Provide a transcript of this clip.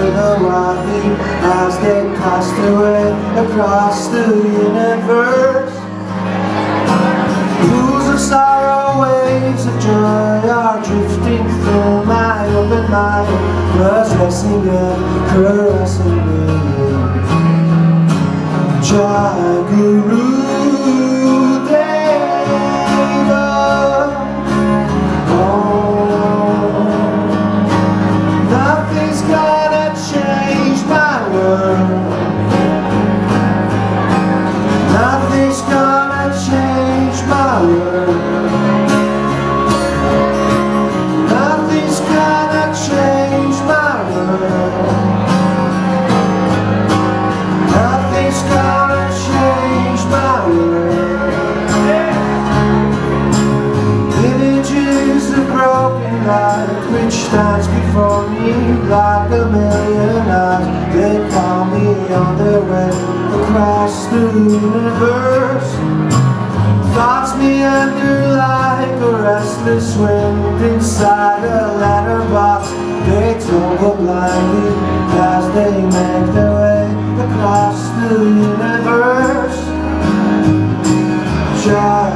the wildly as they cast away across the universe. Pools of sorrow, waves of joy are drifting through my open mind, possessing and caressing me. Jai guru. mão. Which stands before me like a million eyes. They call me on their way across the universe. Thoughts meander like a restless wind inside a letterbox They tumble blindly as they make their way across the universe. Try